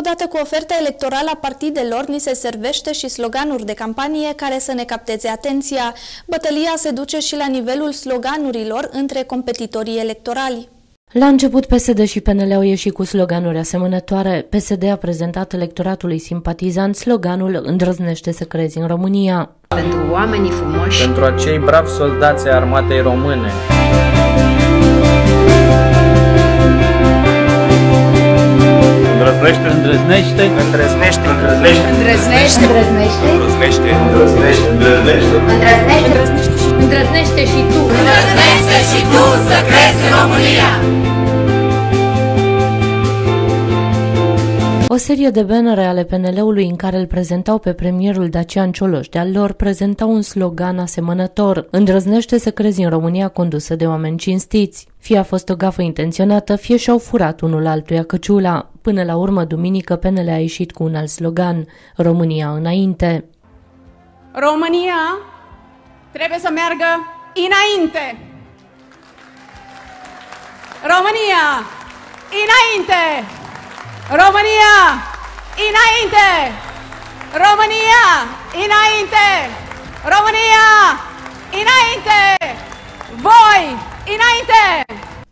Odată cu oferta electorală a partidelor, ni se servește și sloganuri de campanie care să ne capteze atenția. Bătălia se duce și la nivelul sloganurilor între competitorii electorali. La început, PSD și PNL au ieșit cu sloganuri asemănătoare. PSD a prezentat electoratului simpatizant sloganul Îndrăznește să crezi în România. Pentru oamenii frumoși. Pentru acei bravi soldați ai armatei române. Îndrăznește, îndrăznește, îndrăznește, îndrăznește, îndrăznește, îndrăznește, îndrăznește, îndrăznește, îndrăznește, îndrăznește. Și tu, îndrăznește și tu să crezi în România. O serie de bannere ale PNL-ului în care îl prezentau pe premierul Dacian Cioloș de-al lor prezentau un slogan asemănător. Îndrăznește să crezi în România condusă de oameni cinstiți. Fie a fost o gafă intenționată, fie și-au furat unul altuia căciula. Până la urmă, duminică, PNL a ieșit cu un alt slogan România înainte. România trebuie să meargă înainte. România înainte! România! Înainte! România! Înainte! România! Înainte! Voi! Înainte!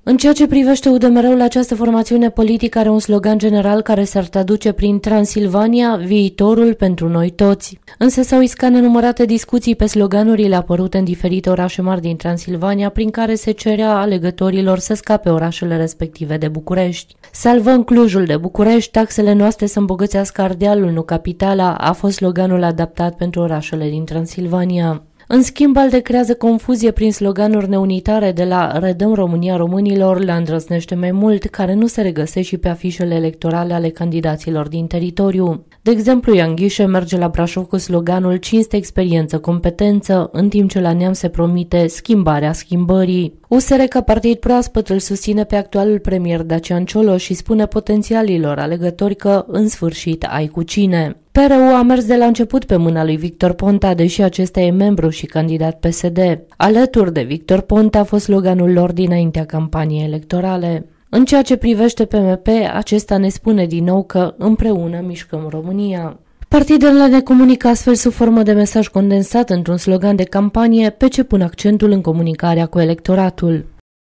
În ceea ce privește UDMR-ul, această formațiune politică are un slogan general care s-ar traduce prin Transilvania, viitorul pentru noi toți. Însă s-au iscat nenumărate discuții pe sloganurile apărute în diferite orașe mari din Transilvania, prin care se cerea alegătorilor să scape orașele respective de București. Salvăm Clujul de București, taxele noastre să îmbogățească Ardealul, nu capitala, a fost sloganul adaptat pentru orașele din Transilvania. În schimb, ALDE creează confuzie prin sloganuri neunitare de la Redăm România românilor la îndrăznește mai mult, care nu se regăsește și pe afișele electorale ale candidaților din teritoriu. De exemplu, Ian Ghișe merge la Brașov cu sloganul Cinste, experiență, competență, în timp ce la Neam se promite schimbarea schimbării. USR ca partid proaspăt îl susține pe actualul premier Dacian Cioloș și spune potențialilor alegători că, în sfârșit, ai cu cine. PRU a mers de la început pe mâna lui Victor Ponta, deși acesta e membru și candidat PSD. Alături de Victor Ponta a fost sloganul lor dinaintea campaniei electorale. În ceea ce privește PMP, acesta ne spune din nou că împreună mișcăm România. Partidele ne comunică astfel sub formă de mesaj condensat într-un slogan de campanie pe ce pun accentul în comunicarea cu electoratul.